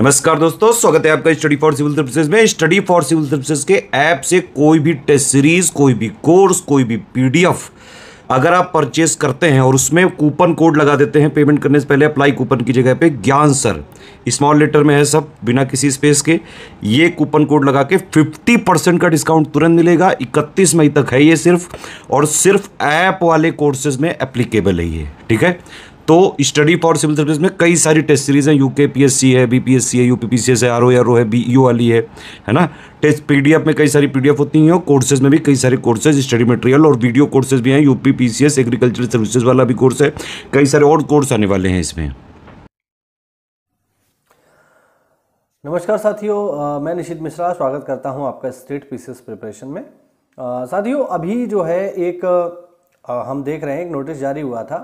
नमस्कार दोस्तों, स्वागत है आपका स्टडी फॉर सिविल सर्विसेज़ में। स्टडी फॉर सिविल सर्विसेज़ के ऐप से कोई भी टेस्ट सीरीज़ कोई भी कोर्स कोई भी पीडीएफ अगर आप परचेस करते हैं और उसमें कूपन कोड लगा देते हैं पेमेंट करने से पहले अप्लाई कूपन की जगह पे ज्ञान सर। स्मॉल लेटर में है सब, बिना किसी स्पेस के। ये कूपन कोड लगा के 50 परसेंट का डिस्काउंट तुरंत मिलेगा। 31 मई तक है ये सिर्फ़ और सिर्फ़ ऐप वाले कोर्सेज में एप्लीकेबल है ये। ठीक है? तो स्टडी फॉर सिविल सर्विस में कई सारी टेस्ट सीरीज़ हैं यूके पीएससी है बीपीएससी है यूपीपीसीएस है आर ओ आर ओ है बी यू वाली है है ना टेस्ट पीडीएफ में कई सारी पीडीएफ होती हैं और कोर्सेज में भी कई सारे कोर्सेज स्टडी मटेरियल और वीडियो कोर्सेज भी हैं पीसीएस एग्रीकल्चर सर्विसेज़ वाला भी कोर्स है कई सारे और कोर्स आने वाले हैं इसमें नमस्कार साथियों मैं निशित मिश्रा स्वागत करता हूँ आपका स्टेट पीसीएस प्रिपरेशन में साथियों अभी जो है एक हम देख रहे हैं एक नोटिस जारी हुआ था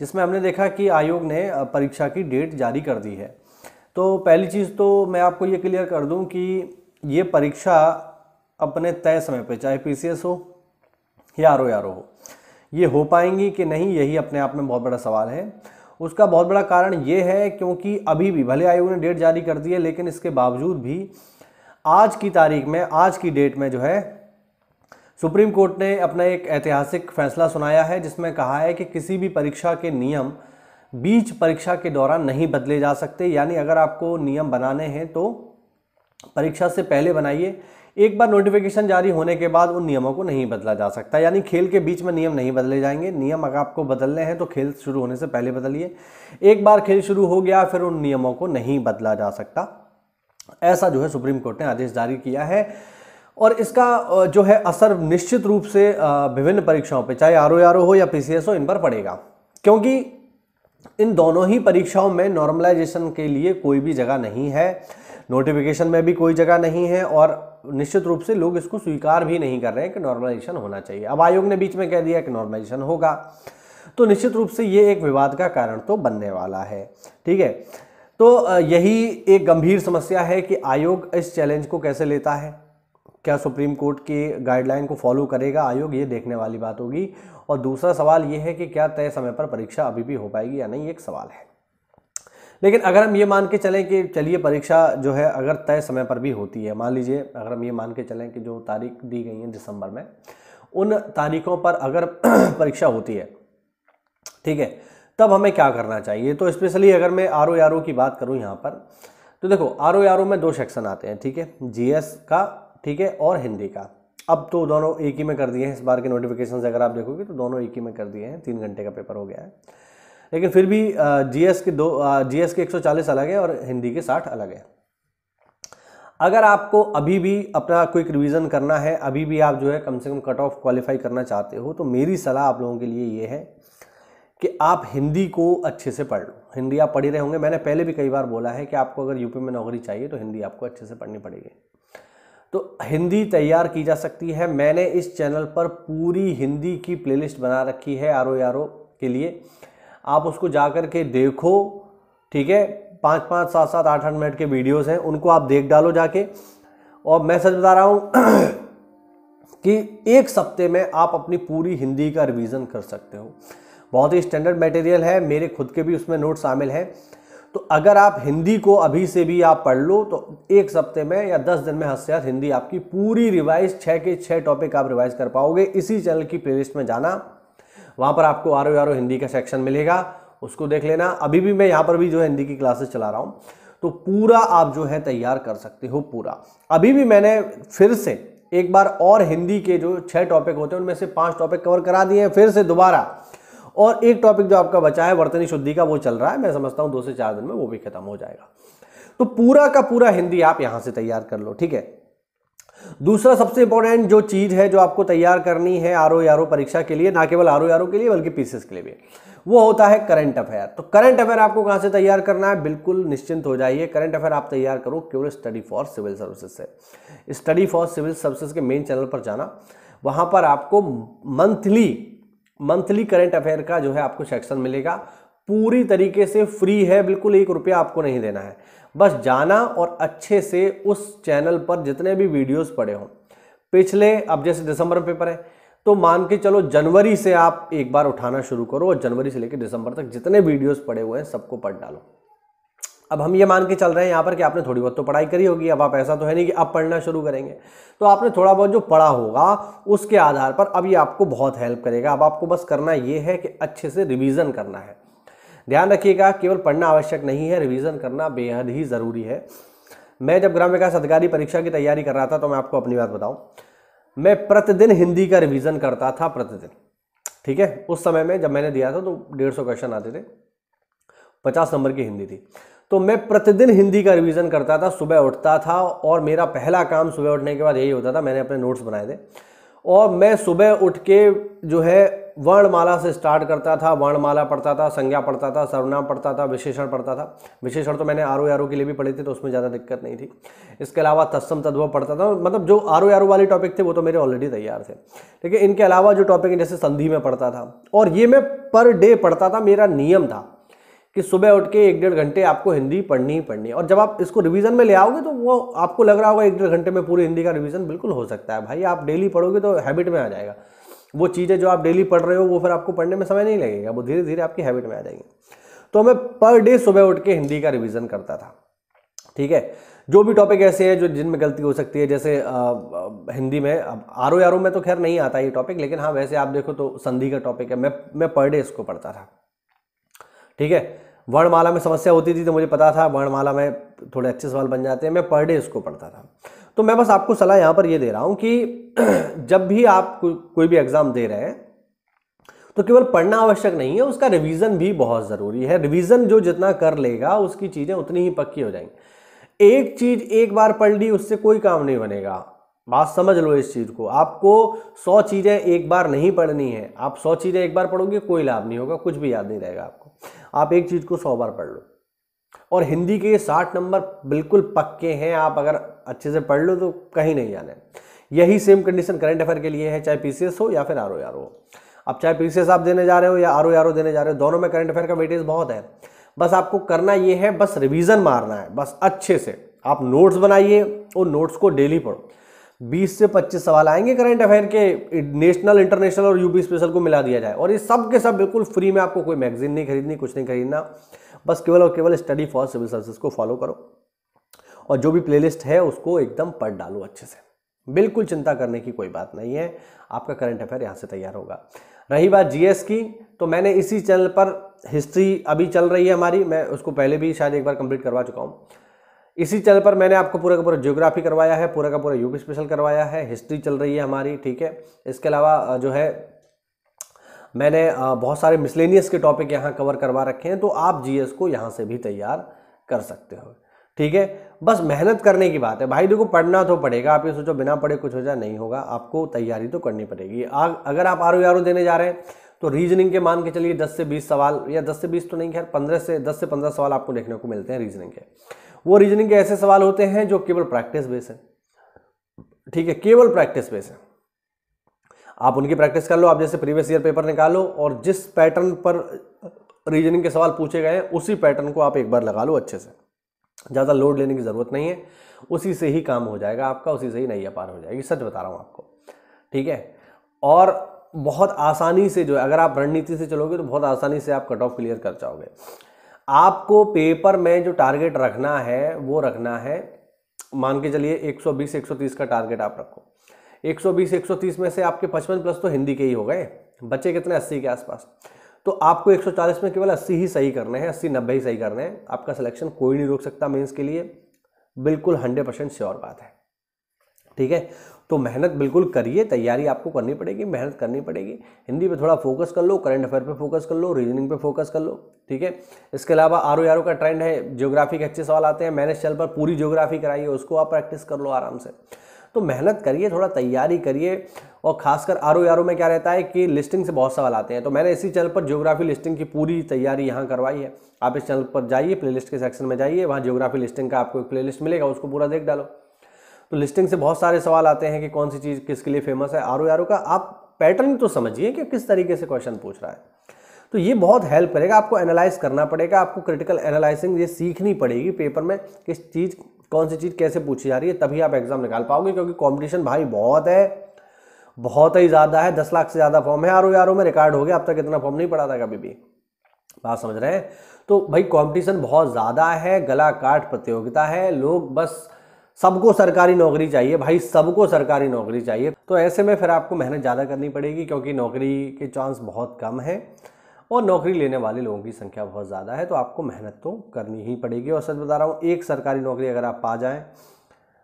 जिसमें हमने देखा कि आयोग ने परीक्षा की डेट जारी कर दी है। तो पहली चीज़ तो मैं आपको ये क्लियर कर दूँ कि ये परीक्षा अपने तय समय पे, चाहे पीसीएस हो या आर ओ हो, ये हो पाएँगी कि नहीं, यही अपने आप में बहुत बड़ा सवाल है। उसका बहुत बड़ा कारण ये है क्योंकि अभी भी, भले आयोग ने डेट जारी कर दी है, लेकिन इसके बावजूद भी आज की तारीख में, आज की डेट में जो है सुप्रीम कोर्ट ने अपना एक ऐतिहासिक फैसला सुनाया है, जिसमें कहा है कि किसी भी परीक्षा के नियम बीच परीक्षा के दौरान नहीं बदले जा सकते। यानी अगर आपको नियम बनाने हैं तो परीक्षा से पहले बनाइए। एक बार नोटिफिकेशन जारी होने के बाद उन नियमों को नहीं बदला जा सकता। यानी खेल के बीच में नियम नहीं बदले जाएँगे। नियम अगर आपको बदलने हैं तो खेल शुरू होने से पहले बदलिए। एक बार खेल शुरू हो गया, फिर उन नियमों को नहीं बदला जा सकता। ऐसा जो है सुप्रीम कोर्ट ने आदेश जारी किया है। और इसका जो है असर निश्चित रूप से विभिन्न परीक्षाओं पे, चाहे आर ओ आर ओ हो या पी सी एस हो इन पर पड़ेगा। क्योंकि इन दोनों ही परीक्षाओं में नॉर्मलाइजेशन के लिए कोई भी जगह नहीं है नोटिफिकेशन में भी कोई जगह नहीं है, और निश्चित रूप से लोग इसको स्वीकार भी नहीं कर रहे हैं कि नॉर्मलाइजेशन होना चाहिए। अब आयोग ने बीच में कह दिया कि नॉर्मलाइजेशन होगा। तो निश्चित रूप से ये एक विवाद का कारण तो बनने वाला है। ठीक है? तो यही एक गंभीर समस्या है कि आयोग इस चैलेंज को कैसे लेता है। क्या सुप्रीम कोर्ट की गाइडलाइन को फॉलो करेगा आयोग? ये देखने वाली बात होगी। और दूसरा सवाल ये है कि क्या तय समय पर परीक्षा अभी भी हो पाएगी या नहीं? एक सवाल है। लेकिन अगर हम ये मान के चलें कि चलिए परीक्षा जो है अगर तय समय पर भी होती है, मान लीजिए अगर हम ये मान के चलें कि जो तारीख दी गई है दिसंबर में, उन तारीखों पर अगर परीक्षा होती है, ठीक है, तब हमें क्या करना चाहिए? तो स्पेशली अगर मैं आर ओ आर ओ की बात करूँ यहाँ पर तो देखो, आर ओ में दो सेक्शन आते हैं, ठीक है? जीएस का ठीक है, और हिंदी का। अब तो दोनों एक ही में कर दिए हैं, इस बार के नोटिफिकेशन अगर आप देखोगे तो दोनों एक ही में कर दिए हैं, तीन घंटे का पेपर हो गया है। लेकिन फिर भी जीएस के दो जीएस के 140 अलग है और हिंदी के 60 अलग है। अगर आपको अभी भी अपना क्विक रिवीजन करना है, अभी भी आप जो है कम से कम कट ऑफ़ क्वालिफाई करना चाहते हो तो मेरी सलाह आप लोगों के लिए ये है कि आप हिंदी को अच्छे से पढ़ लो। हिंदी आप पढ़ी रहे होंगे। मैंने पहले भी कई बार बोला है कि आपको अगर यूपी में नौकरी चाहिए तो हिंदी आपको अच्छे से पढ़नी पड़ेगी। तो हिंदी तैयार की जा सकती है। मैंने इस चैनल पर पूरी हिंदी की प्लेलिस्ट बना रखी है आर ओ आर ओ के लिए। आप उसको जा कर के देखो, ठीक है? पाँच पाँच, सात सात, आठ आठ मिनट के वीडियोस हैं, उनको आप देख डालो जाके। और मैं सच बता रहा हूँ कि एक सप्ते में आप अपनी पूरी हिंदी का रिवीजन कर सकते हो। बहुत ही स्टैंडर्ड मटेरियल है, मेरे खुद के भी उसमें नोट शामिल हैं। तो अगर आप हिंदी को अभी से भी आप पढ़ लो तो एक सप्ते में या दस दिन में हद हिंदी आपकी पूरी रिवाइज छः के छः टॉपिक आप रिवाइज कर पाओगे। इसी चैनल की प्लेलिस्ट में जाना, वहाँ पर आपको आरो आरो हिंदी का सेक्शन मिलेगा, उसको देख लेना। अभी भी मैं यहाँ पर भी जो है हिंदी की क्लासेस चला रहा हूँ तो पूरा आप जो है तैयार कर सकते हो पूरा। अभी भी मैंने फिर से एक बार और हिंदी के जो छः टॉपिक होते हैं, उनमें से पाँच टॉपिक कवर करा दिए हैं, फिर से दोबारा और एक टॉपिक जो आपका बचा है, वर्तनी शुद्धि का, वो चल रहा है। मैं समझता हूँ दो से चार दिन में वो भी खत्म हो जाएगा। तो पूरा का पूरा हिंदी आप यहाँ से तैयार कर लो, ठीक है? दूसरा सबसे इंपॉर्टेंट जो चीज़ है, जो आपको तैयार करनी है आर ओ आर परीक्षा के लिए, ना केवल आर ओ के लिए, बल्कि पीसीएस के लिए भी, वो होता है करंट अफेयर तो करंट अफेयर आपको कहाँ से तैयार करना है? बिल्कुल निश्चिंत हो जाइए करंट अफेयर आप तैयार करो केवल स्टडी फॉर सिविल सर्विसेज़ से। स्टडी फॉर सिविल सर्विसेज़ के मेन चैनल पर जाना, वहाँ पर आपको मंथली मंथली करंट अफेयर का जो है आपको सेक्शन मिलेगा। पूरी तरीके से फ्री है, बिल्कुल एक रुपया आपको नहीं देना है। बस जाना और अच्छे से उस चैनल पर जितने भी वीडियोस पड़े हों। पिछले, अब जैसे दिसंबर में पेपर है तो मान के चलो जनवरी से आप एक बार उठाना शुरू करो और जनवरी से लेकर दिसंबर तक जितने वीडियोज़ पड़े हुए हैं, सबको पढ़ डालो। अब हम ये मान के चल रहे हैं यहाँ पर कि आपने थोड़ी बहुत तो पढ़ाई करी होगी, अब आप ऐसा तो है नहीं कि अब पढ़ना शुरू करेंगे। तो आपने थोड़ा बहुत जो पढ़ा होगा, उसके आधार पर अब ये आपको बहुत हेल्प करेगा। अब आपको बस करना ये है कि अच्छे से रिवीजन करना है। ध्यान रखिएगा, केवल पढ़ना आवश्यक नहीं है रिविज़न करना बेहद ही ज़रूरी है। मैं जब ग्राम विकास अधिकारी परीक्षा की तैयारी कर रहा था तो मैं आपको अपनी बात बताऊँ। मैं प्रतिदिन हिंदी का रिवीजन करता था प्रतिदिन, ठीक है? उस समय में जब मैंने दिया था तो डेढ़ सौ क्वेश्चन आते थे। पचास नंबर की हिंदी थी। तो मैं प्रतिदिन हिंदी का रिवीजन करता था, सुबह उठता था और मेरा पहला काम सुबह उठने के बाद यही होता था, मैंने अपने नोट्स बनाए थे। और मैं सुबह उठ के जो है वर्णमाला से स्टार्ट करता था, वर्णमाला पढ़ता था, संज्ञा पढ़ता था, सर्वनाम पढ़ता था, विशेषण पढ़ता था। विशेषण तो मैंने आरो यारो के लिए भी पढ़े थे तो उसमें ज़्यादा दिक्कत नहीं थी। इसके अलावा तत्सम तद्भव पढ़ता था मतलब जो आरो यारो वाले टॉपिक थे, वो तो मेरे ऑलरेडी तैयार थे। है, इनके अलावा जो टॉपिक जैसे संधि में पढ़ता था, और ये मैं पर डे पढ़ता था, मेरा नियम था। कि सुबह उठ के एक डेढ़ घंटे आपको हिंदी पढ़नी ही पढ़नी है। और जब आप इसको रिवीजन में ले आओगे तो वो आपको लग रहा होगा एक डेढ़ घंटे में पूरी हिंदी का रिवीजन बिल्कुल हो सकता है। भाई आप डेली पढ़ोगे तो हैबिट में आ जाएगा। वो चीज़ें जो आप डेली पढ़ रहे हो वो फिर आपको पढ़ने में समय नहीं लगेगा। वो धीरे धीरे आपकी हैबिट में आ जाएँगी। तो मैं पर डे सुबह उठ के हिंदी का रिविज़न करता था। ठीक है? जो भी टॉपिक ऐसे हैं जो जिनमें गलती हो सकती है जैसे आ, आ, हिंदी में अब आर ओ आर ओ में तो खैर नहीं आता ये टॉपिक लेकिन हाँ वैसे आप देखो तो संधि का टॉपिक है। मैं मैं पर डे इसको पढ़ता था। ठीक है? वर्णमाला में समस्या होती थी तो मुझे पता था वर्णमाला में थोड़े अच्छे सवाल बन जाते हैं मैं पर डे इसको पढ़ता था। तो मैं बस आपको सलाह यहाँ पर ये दे रहा हूँ कि जब भी आप को, कोई भी एग्ज़ाम दे रहे हैं तो केवल पढ़ना आवश्यक नहीं है उसका रिवीजन भी बहुत ज़रूरी है। रिवीजन जो जितना कर लेगा उसकी चीज़ें उतनी ही पक्की हो जाएँगी। एक चीज़ एक बार पढ़ ली उससे कोई काम नहीं बनेगा। बात समझ लो इस चीज़ को। आपको सौ चीज़ें एक बार नहीं पढ़नी है आप सौ चीज़ें एक बार पढ़ोगे कोई लाभ नहीं होगा कुछ भी याद नहीं रहेगा आपको। आप एक चीज़ को सौ बार पढ़ लो। और हिंदी के ये साठ नंबर बिल्कुल पक्के हैं, आप अगर अच्छे से पढ़ लो तो कहीं नहीं जाने। यही सेम कंडीशन करंट अफेयर के लिए है, चाहे पीसीएस हो या फिर आर ओ आर हो अब चाहे पीसीएस आप देने जा रहे हो या आर ओ देने जा रहे हो, दोनों में करंट अफेयर का वेटेज बहुत है। बस आपको करना ये है, बस रिवीजन मारना है, बस अच्छे से। आप नोट्स बनाइए और नोट्स को डेली पढ़ो। 20 से 25 सवाल आएँगे करंट अफेयर के नेशनल इंटरनेशनल और यूपी स्पेशल को मिला दिया जाए। और ये सब के सब बिल्कुल फ्री में आपको कोई मैगजीन नहीं खरीदनी, कुछ नहीं खरीदना। बस केवल और केवल स्टडी फॉर सिविल सर्विसेज़ को फॉलो करो। और जो भी प्लेलिस्ट है, उसको एकदम पढ़ डालो अच्छे से। बिल्कुल चिंता करने की कोई बात नहीं है। आपका करंट अफेयर यहाँ से तैयार होगा। रही बात जीएस की तो मैंने इसी चैनल पर हिस्ट्री अभी चल रही है हमारी। मैं उसको पहले भी शायद एक बार कंप्लीट करवा चुका हूँ। इसी चैनल पर मैंने आपको पूरा का पूरा जियोग्राफी करवाया है पूरा का पूरा यूपी स्पेशल करवाया है हिस्ट्री चल रही है हमारी ठीक है? इसके अलावा जो है मैंने बहुत सारे मिसलेनियस के टॉपिक यहाँ कवर करवा रखे हैं तो आप जीएस को यहाँ से भी तैयार कर सकते हो ठीक है? बस मेहनत करने की बात है। भाई देखो पढ़ना तो पड़ेगा आप ये सोचो बिना पढ़े कुछ हो जाए नहीं होगा आपको तैयारी तो करनी पड़ेगी। आ, अगर आप आरो यारो देने जा रहे हैं तो रीजनिंग के मान के चलिए 10 से 20 सवाल या 10 से 20 तो नहीं खैर 15 से 10 से 15 सवाल आपको देखने को मिलते हैं रीजनिंग के। वो रीजनिंग के ऐसे सवाल होते हैं जो केवल प्रैक्टिस बेस है। ठीक है, केवल प्रैक्टिस बेस है। आप उनकी प्रैक्टिस कर लो, आप जैसे प्रीवियस ईयर पेपर निकालो और जिस पैटर्न पर रीजनिंग के सवाल पूछे गए हैं, उसी पैटर्न को आप एक बार लगा लो अच्छे से। ज़्यादा लोड लेने की ज़रूरत नहीं है। उसी से ही काम हो जाएगा आपका, उसी से ही नैया पार हो जाएगी। सच बता रहा हूँ आपको। ठीक है? और बहुत आसानी से जो है, अगर आप रणनीति से चलोगे तो बहुत आसानी से आप कट ऑफ़ क्लियर कर जाओगे। आपको पेपर में जो टारगेट रखना है, वो रखना है। मान के चलिए 120 130 का टारगेट आप रखो। 120 130 में से आपके 55 प्लस तो हिंदी के ही हो गए। बच्चे कितने? 80 के आसपास। तो आपको 140 में केवल 80 ही सही करने हैं 80 नब्बे ही सही करने हैं। आपका सिलेक्शन कोई नहीं रोक सकता मेंस के लिए। बिल्कुल 100 परसेंट श्योर बात है। ठीक है? तो मेहनत बिल्कुल करिए, तैयारी आपको करनी पड़ेगी, मेहनत करनी पड़ेगी। हिंदी पे थोड़ा फोकस कर लो करंट अफेयर पे फोकस कर लो रीजनिंग पे फोकस कर लो, ठीक है? इसके अलावा आर ओ का ट्रेंड है जियोग्राफी के अच्छे सवाल आते हैं, मैंने चल पर पूरी जियोग्राफी कराई है, उसको आप प्रैक्टिस कर लो आराम से। तो मेहनत करिए, थोड़ा तैयारी करिए, और खासकर आर ओ आर ओ में क्या रहता है कि लिस्टिंग से बहुत सवाल आते हैं। तो मैंने इसी चैनल पर जियोग्राफी लिस्टिंग की पूरी तैयारी यहाँ करवाई है। आप इस चैनल पर जाइए प्लेलिस्ट के सेक्शन में जाइए, वहाँ जियोग्राफी लिस्टिंग का आपको एक प्लेलिस्ट मिलेगा, उसको पूरा देख डालो। तो लिस्टिंग से बहुत सारे सवाल आते हैं कि कौन सी चीज़ किसके लिए फ़ेमस है? आर ओ आर ओ का, आप पैटर्न तो समझिए कि किस तरीके से क्वेश्चन पूछ रहा है। तो ये बहुत हेल्प करेगा, आपको एनालाइज करना पड़ेगा, आपको क्रिटिकल एनालाइजिंग ये सीखनी पड़ेगी पेपर में किस चीज़, कौन सी चीज़ कैसे पूछी जा रही है, तभी आप एग्ज़ाम निकाल पाओगे, क्योंकि कॉम्पिटिशन भाई बहुत है, बहुत ही ज़्यादा है, दस लाख से ज़्यादा फॉर्म है, आर ओ में रिकॉर्ड हो गया, अब तक इतना फॉर्म नहीं पड़ा था कभी भी। बात समझ रहे हैं? तो भाई कंपटीशन बहुत ज़्यादा है, गला काट प्रतियोगिता है, लोग बस सबको सरकारी नौकरी चाहिए, भाई सबको सरकारी नौकरी चाहिए। तो ऐसे में फिर आपको मेहनत ज़्यादा करनी पड़ेगी क्योंकि नौकरी के चांस बहुत कम है और नौकरी लेने वाले लोगों की संख्या बहुत ज़्यादा है तो आपको मेहनत तो करनी ही पड़ेगी। और सच बता रहा हूँ, एक सरकारी नौकरी अगर आप पा जाएँ,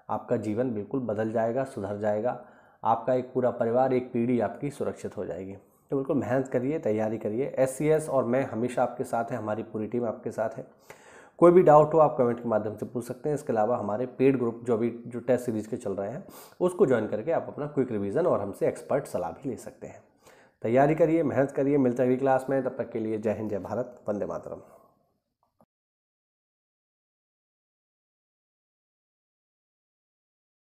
आपका जीवन बिल्कुल बदल जाएगा, सुधर जाएगा, आपका एक पूरा परिवार, एक पीढ़ी आपकी सुरक्षित हो जाएगी। तो बिल्कुल मेहनत करिए, तैयारी करिए। एससीएस और मैं हमेशा आपके साथ हैं, हमारी पूरी टीम आपके साथ है। कोई भी डाउट हो, आप कमेंट के माध्यम से पूछ सकते हैं। इसके अलावा हमारे पेड ग्रुप जो भी जो टेस्ट सीरीज़ के चल रहे हैं, उसको ज्वाइन करके आप अपना क्विक रिविज़न और हमसे एक्सपर्ट सलाह भी ले सकते हैं। तैयारी करिए, मेहनत करिए, मिलते हैं अगली क्लास में। तब तक के लिए जय हिंद, जय भारत, वंदे मातरम।